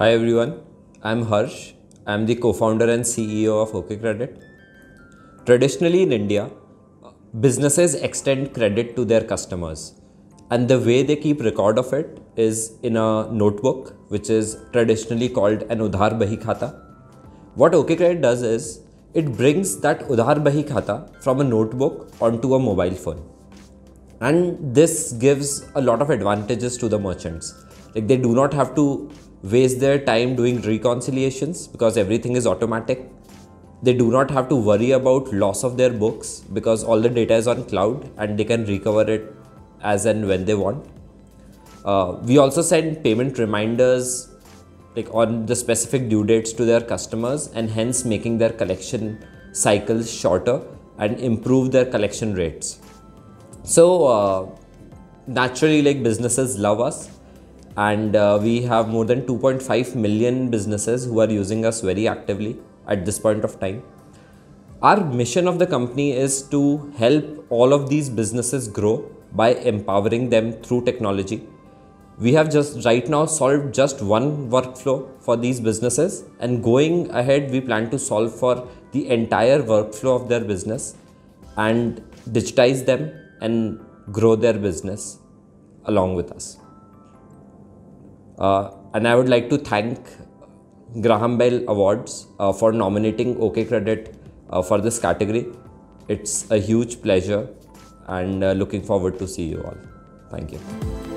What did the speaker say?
Hi everyone, I'm Harsh. I'm the co founder and CEO of OK Credit. Traditionally in India, businesses extend credit to their customers, and the way they keep record of it is in a notebook, which is traditionally called an Udhar Bahi Khata. What OK Credit does is it brings that Udhar Bahi Khata from a notebook onto a mobile phone. And this gives a lot of advantages to the merchants. Like they do not have to waste their time doing reconciliations because everything is automatic. They do not have to worry about loss of their books because all the data is on cloud and they can recover it as and when they want. Uh, we also send payment reminders like on the specific due dates to their customers and hence making their collection cycles shorter and improve their collection rates so uh, naturally like businesses love us and uh, we have more than 2.5 million businesses who are using us very actively at this point of time. Our mission of the company is to help all of these businesses grow by empowering them through technology. We have just right now solved just one workflow for these businesses. And going ahead we plan to solve for the entire workflow of their business and digitize them and grow their business along with us uh, and i would like to thank graham bell awards uh, for nominating ok credit uh, for this category. It's a huge pleasure and uh, looking forward to see you all. Thank you